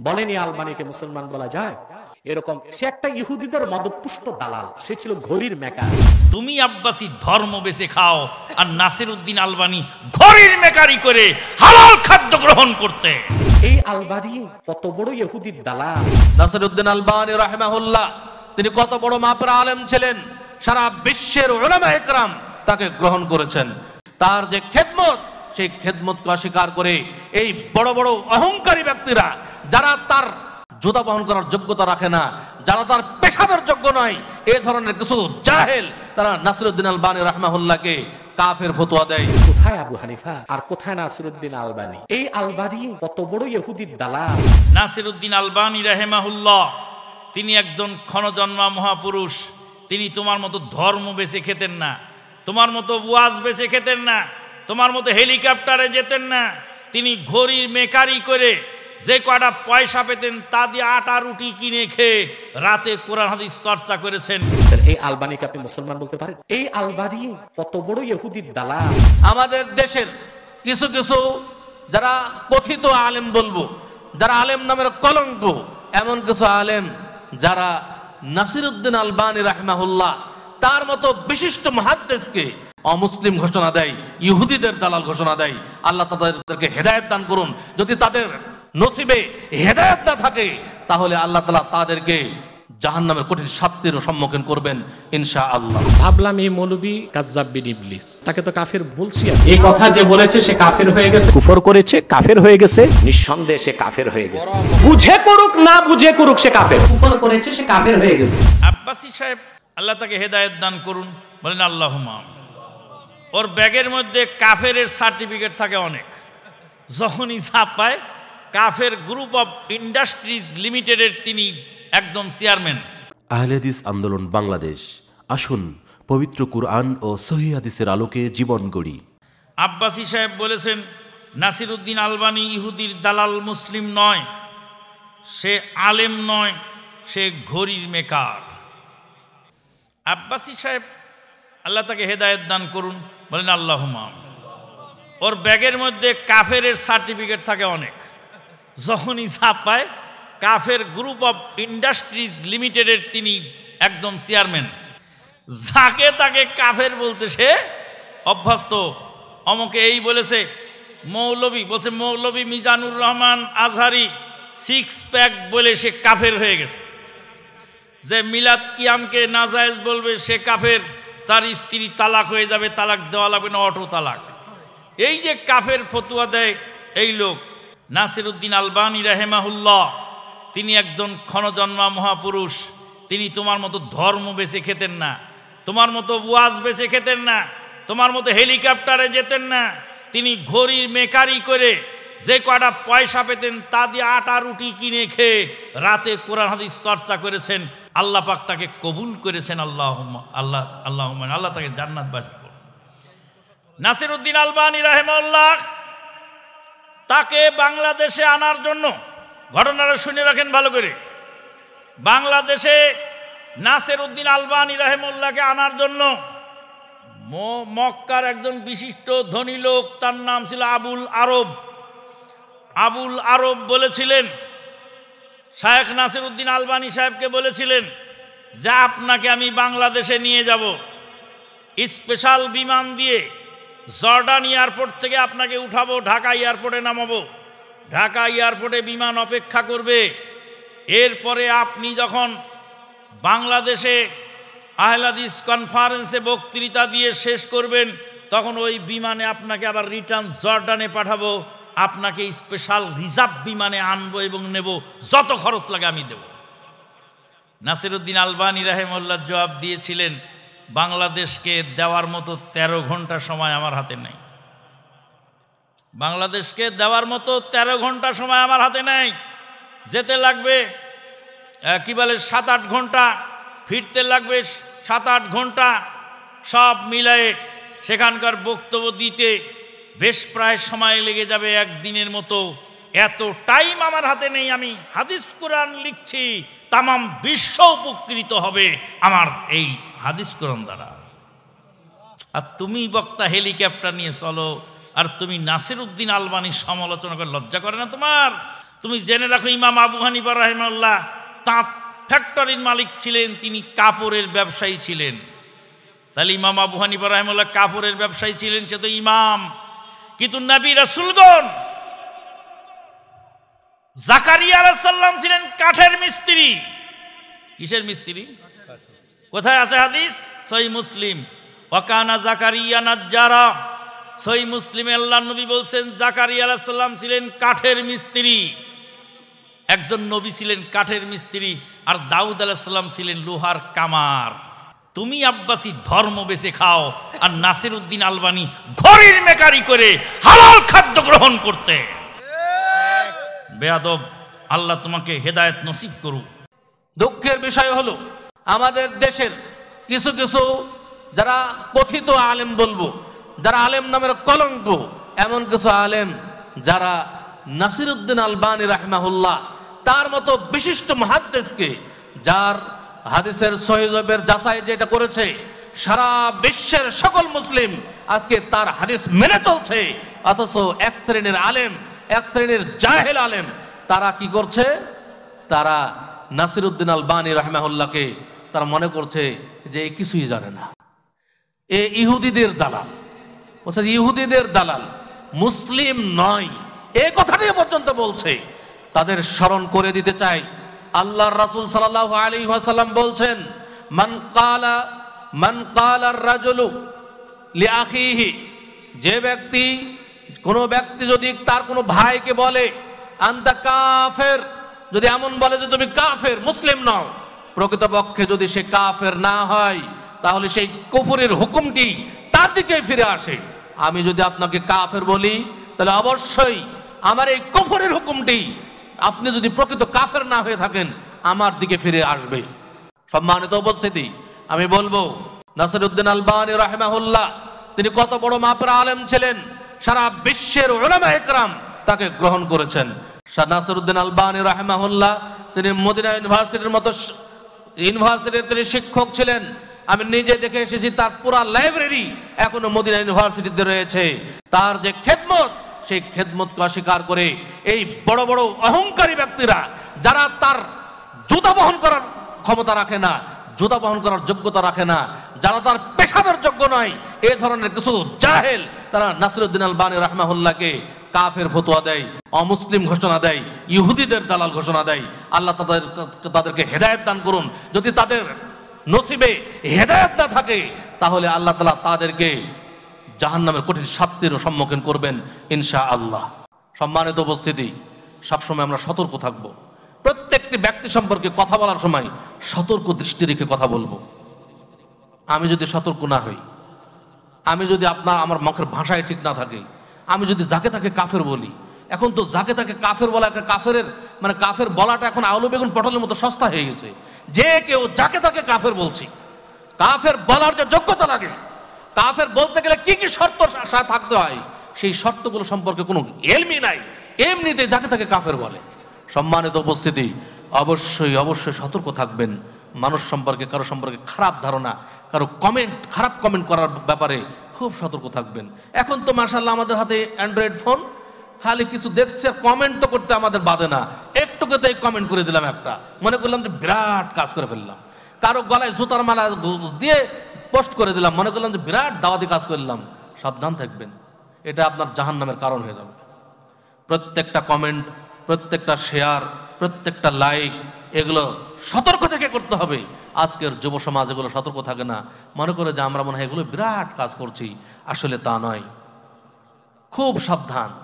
বলেনি আলবানিকে মুসলমান বলা যায়? এরকম সে একটা ইহুদিদের মদপুষ্ট দালাল। সে ছিল ঘড়ির মেকার তুমি আব্বাসি ধর্ম বেছে খাও আর নাসির উদ্দিন আলবানি ঘরের মেকারি করে হালাল খাদ্য গ্রহণ করতে। এই আলবানি কত বড় ইহুদির দালাল। নাসিরউদ্দিন আলবানী রাহিমাহুল্লাহ তিনি কত বড় মাপরা আলেম ছিলেন। সারা বিশ্বের উলামা একরাম তাকে গ্রহণ করেছেন। তার যে খেদমত সেই খেদমতকে অস্বীকার করে এই বড় বড় অহংকারী ব্যক্তিরা যারা তার জুতা বহন করার যোগ্যতা রাখে না যারা তার পেশাবের যোগ্য নয় এ ধরনের কিছু জাহেল তারা নাসিরউদ্দিন আলবানী রাহমাহুল্লাহকে কাফের ফতোয়া দেয়। কোথায় আবু হানিফা? আর কোথায় নাসিরুদ্দিন আলবানি? এই আলবানি কত বড় ইহুদির দালাল। নাসির উদ্দিন আলবানী রাহেমাহুল্লাহ তিনি একজন ক্ষণজন্মা মহাপুরুষ। তিনি তোমার মতো ধর্ম বেছে খেতেন না তোমার মতো ওয়াজ বেছে খেতেন না। তোমার মতো হেলিকপ্টারে যেতেন না। তিনি ঘড়ির মেকারি করে যে কয়টা পয়সা পেতেন তা দিয়ে আটা রুটি কিনে খেয়ে রাতে কোরআন হাদিস চর্চা করেছেন। এই আলবানিকে আপনি মুসলমান বলতে পারেন? এই আলবানি কত বড় ইহুদির দালাল। আমাদের দেশের কিছু কিছু যারা কথিত আলেম বলব যারা আলেম নামের কলঙ্ক এমন কিছু আলেম যারা নাসিরুদ্দিন আলবানী রাহমাহুল্লাহ তার মতো বিশিষ্ট মহাদ্দেশকে অমুসলিম ঘোষণা দেয় ইহুদিদের দালাল ঘোষণা দেয় আল্লাহ তাদেরকে হেদায়ত দান করুন। যদি তাদের নসিবে হেদায়ত না থাকে তাহলে আল্লাহ তালা তাদেরকে জাহান্নামের কঠিন শাস্তির সম্মুখীন করবেন ইনশা আল্লাহ ভাবলাম এই মৌলবী কাজ্জাব বিন ইবলিস। তাকে তো কাফের বলছি এই কথা যে বলেছে সে কাফের হয়ে গেছে। কুফর করেছে কাফের হয়ে গেছে নিঃসন্দেহে সে কাফের হয়ে গেছে। বুঝে করুক না বুঝে করুক সে কাফের। কুফর করেছে সে কাফের হয়ে গেছে। আব্বাসী সাহেব আল্লাহ তাকে হেদায়েত দান করুন। বলেন আল্লাহ ওর ব্যাগের মধ্যে কাফের সার্টিফিকেট থাকে অনেক। যখনই ছাপ পায় কাফের গ্রুপ অফ ইন্ডাস্ট্রিজ লিমিটেডের তিনি একদম চেয়ারম্যান। আহলেদিস আন্দোলন বাংলাদেশ। আসুন পবিত্র কুরআন ও সহি হাদিসের আলোকে জীবন গড়ি। আব্বাসী সাহেব বলেছেন নাসির উদ্দিন আলবানি ইহুদির দালাল মুসলিম নয় সে আলেম নয় সে ঘড়ির মেকার। আব্বাসী সাহেব আল্লাহ তাকে হেদায়েত দান করুন। বলেন আল্লাহ ওর ব্যাগের মধ্যে কাফের সার্টিফিকেট থাকে অনেক। যখনই ছাপ পায়, কাফের গ্রুপ অফ ইন্ডাস্ট্রিজ লিমিটেডের তিনি একদম চেয়ারম্যান। যাকে তাকে কাফের বলতে সে অভ্যস্ত। অমকে এই বলেছে, মৌলবী, বলছে, মৌলবী মিজানুর রহমান আজহারি সিক্স প্যাক বলে সে কাফের হয়ে গেছে। যে মিলাদ কিয়ামকে নাজায়েজ বলবে সে কাফের। তার স্ত্রী তালাক হয়ে যাবে, তালাক দেওয়া লাগবে না, অটো তালাক। এই যে কাফের ফতুয়া দেয় এই লোক নাসির উদ্দিন আলবানী রাহেমাহুল্লাহ, তিনি একজন ক্ষণজন্মা মহাপুরুষ। তিনি তোমার মতো ধর্ম বেছে খেতেন না, তোমার মতো ওয়াজ বেছে খেতেন না, তোমার মতো হেলিকপ্টারে যেতেন না। তিনি ঘড়ির মেকারি করে যে কয়টা পয়সা পেতেন তা দিয়ে আটা রুটি কিনে খেয়ে রাতে কোরআন হাদিস চর্চা করেছেন। আল্লাহ পাক তাকে কবুল করেছেন আল্লাহ আল্লাহ আল্লাহ আল্লাহ তাকে জান্নাতবাসী করুন। নাসির উদ্দিন আলবানী রাহেমউল্লাহ তাকে বাংলাদেশে আনার জন্য, ঘটনাটা শুনে রাখেন ভালো করে। বাংলাদেশে নাসের উদ্দিন আলবানী রাহেমুল্লাহকে আনার জন্য মক্কার একজন বিশিষ্ট ধনী লোক, তার নাম ছিল আবুল আরব। আবুল আরব বলেছিলেন শায়েখ নাসির উদ্দিন আলবানী সাহেবকে বলেছিলেন, যে আপনাকে আমি বাংলাদেশে নিয়ে যাব। স্পেশাল বিমান দিয়ে জর্ডান এয়ারপোর্ট থেকে আপনাকে উঠাবো, ঢাকা এয়ারপোর্টে নামাবো। ঢাকা এয়ারপোর্টে বিমান অপেক্ষা করবে। এরপরে আপনি যখন বাংলাদেশে আহলাদিস কনফারেন্সে বক্তৃতা দিয়ে শেষ করবেন, তখন ওই বিমানে আপনাকে আবার রিটার্ন জর্ডানে পাঠাবো। আপনাকে স্পেশাল রিজার্ভ বিমানে আনব এবং নেব, যত খরচ লাগে আমি দেব। নাসিরুদ্দিন আলবানী রাহেমুল্লাহ জবাব দিয়েছিলেন, বাংলাদেশকে দেওয়ার মতো ১৩ ঘণ্টা সময় আমার হাতে নেই। বাংলাদেশকে দেওয়ার মতো ১৩ ঘণ্টা সময় আমার হাতে নেই। যেতে লাগবে কি বলে সাত আট ঘণ্টা, ফিরতে লাগবে সাত আট ঘণ্টা, সব মিলায়ে সেখানকার বক্তব্য দিতে বেশ প্রায় সময় লেগে যাবে একদিনের মতো। এত টাইম আমার হাতে নেই, আমি হাদিস কোরআন লিখছি, তামাম বিশ্ব উপকৃত হবে আমার এই হাদিস কোরআন দ্বারা। আর তুমি বক্তা হেলিকপ্টার নিয়ে চলো, আর তুমি নাসির উদ্দিন আলবানির সমালোচনা করে লজ্জা করে না তোমার? তুমি জেনে রাখো, ইমাম আবু হানিফা রাহিমাল্লাহ তাঁত ফ্যাক্টরির মালিক ছিলেন, তিনি কাপড়ের ব্যবসায়ী ছিলেন। তাহলে ইমাম আবু হানিফা রাহিমাল্লাহ কাপড়ের ব্যবসায়ী ছিলেন, সে তো ইমাম। কিন্তু নবী রাসুলগণ, জাকারিয়া ছিলেন কাঠের মিস্ত্রি। কিসের মিস্ত্রি? কোথায় আছে হাদিস? সই মুসলিম। ওয়াকানা জাকারিয়া নাজ্জারা। সই মুসলিমে আল্লাহ নবী বলছেন, জাকারিয়া আলাইসাল্লাম ছিলেন কাঠের মিস্ত্রি। একজন নবী ছিলেন কাঠের মিস্ত্রি আর দাউদ আলাইসাল্লাম ছিলেন লোহার কামার। তুমি আব্বাসি ধর্ম বেছে খাও আর নাসির উদ্দিন আলবানি ঘরের মেকারি করে হালাল খাদ্য গ্রহণ করতে। বেয়াদব, আল্লাহ তোমাকে হেদায়েত নসিব করুক। দুঃখের বিষয় হলো, আমাদের দেশের কিছু কিছু যারা কথিত আলেম বলব, যারা আলেম নামের কলঙ্ক, এমন কিছু আলেম যারা নাসিরুদ্দিন আলবানী রাহমাহুল্লাহ, তার মতো বিশিষ্ট মহাদ্দেশকে যার হাদিসের সহিজবের যাচাই যেটা করেছে, সারা বিশ্বের সকল মুসলিম আজকে তার হাদিস মেনে চলছে। অথচ এক শ্রেণির আলেম, এক শ্রেণির জাহেল আলেম, তারা কি করছে? তারা নাসিরুদ্দিন আল বানী রহমাহুল্লাহকে তারা মনে করছে যে কিছুই জানে না। এ ইহুদিদের দালাল বলছে ইহুদিদের দালাল, মুসলিম নয়, এ কথাটি পর্যন্ত বলছে। তাদের স্মরণ করে দিতে চাই আল্লাহর রাসূল সাল্লাল্লাহু আলী ওয়াসাল্লাম বলছেন, মান কালা মান কালা রাজুলু লিআখিহি যে ব্যক্তি, কোনো ব্যক্তি যদি তার কোনো ভাইকে বলে, আন্তা কাফের যদি এমন বলে যে তুমি কাফের, মুসলিম নও। প্রকৃতপক্ষে যদি সে কাফের না হয়, তাহলে সেই কুফুরের হুকুমটি তার দিকে ফিরে আসে। আমি যদি আপনাকে কাফের বলি, তাহলে অবশ্যই আমার এই কুফুরের হুকুমটি আপনি যদি প্রকৃত কাফের না হয়ে থাকেন, আমার দিকে ফিরে আসবে। সম্মানিত উপস্থিতি, আমি বলব, নাসিরুদ্দিন আলবানী রাহমাহুল্লাহ, তিনি কত বড় মাপের আলেম ছিলেন, সারা বিশ্বের ওলামা একরাম তাকে গ্রহণ করেছেন। নাসিরুদ্দিন আলবানী রাহমাহুল্লাহ, তিনি মদিনা ইউনিভার্সিটির মতো ইউনিভার্সিটির তিনি শিক্ষক ছিলেন। আমি নিজে দেখে এসেছি, তার পুরা লাইব্রেরি এখনও মদিনা ইউনিভার্সিটিতে রয়েছে। তার যে খেদমত সেই খেদমতকে অস্বীকার করে এই বড় বড় অহংকারী ব্যক্তিরা, যারা তার জুতা বহন করার ক্ষমতা রাখে না, জুতা বহন করার যোগ্যতা রাখে না, যারা তার পেশাবের যোগ্য নয়, এ ধরনের কিছু জাহেল তারা নাসিরুদ্দিন আল বানী রাহমাহুল্লাহকে কাফের ফতোয়া দেয়, অমুসলিম ঘোষণা দেয়, ইহুদিদের দালাল ঘোষণা দেয়। আল্লাহ তাদের, তাদেরকে হেদায়েত দান করুন। যদি তাদের নসিবে হেদায়েত না থাকে, তাহলে আল্লাহ তালা তাদেরকে জাহান্নামের কঠিন শাস্তির সম্মুখীন করবেন ইনশা আল্লাহ সম্মানিত উপস্থিতি, সবসময় আমরা সতর্ক থাকব। প্রত্যেকটি ব্যক্তি সম্পর্কে কথা বলার সময় সতর্ক দৃষ্টি রেখে কথা বলব। আমি যদি সতর্ক না হই, আমি যদি আপনার, আমার মুখের ভাষায় ঠিক না থাকে, আমি যদি যাকে তাকে কাফের বলি, এখন তো যাকে তাকে কাফের বলা একটা কাফের মানে কাফের বলাটা এখন আলু বেগুন পটলের মতো সস্তা হয়ে গেছে। যে কেউ যাকে তাকে কাফের বলছি, কাফের বলার যে যোগ্যতা লাগে কাফের বলতে গেলে কি কি শর্ত থাকতে হয়? সেই শর্তগুলো সম্পর্কে কোনো এলমি নাই। এমনিতে যাকে তাকে কাফের বলে। সম্মানিত উপস্থিতি, অবশ্যই অবশ্যই সতর্ক থাকবেন। মানুষ সম্পর্কে, কারও সম্পর্কে খারাপ ধারণা, কারও কমেন্ট খারাপ কমেন্ট করার ব্যাপারে খুব সতর্ক থাকবেন। এখন তো মার্শাল্লাহ আমাদের হাতে অ্যান্ড্রয়েড ফোন খালি কিছু দেখছে কমেন্ট তো করতে আমাদের বাদে না। একটুকুতেই কমেন্ট করে দিলাম একটা। মনে করলাম যে বিরাট কাজ করে ফেললাম। কারও গলায় জুতার মালা দিয়ে পোস্ট করে দিলাম, মনে করলাম যে বিরাট দাওয়াতি কাজ করলাম সাবধান থাকবেন। এটা আপনার জাহান্নামের কারণ হয়ে যাবে। প্রত্যেকটা কমেন্ট প্রত্যেকটা শেয়ার প্রত্যেকটা লাইক এগুলো সতর্ক থেকে করতে হবে। আজকের যুব সমাজ এগুলো সতর্ক থাকে না। মনে করে যে আমরা মনে হয় এগুলো বিরাট কাজ করছি। আসলে তা নয়। খুব সাবধান।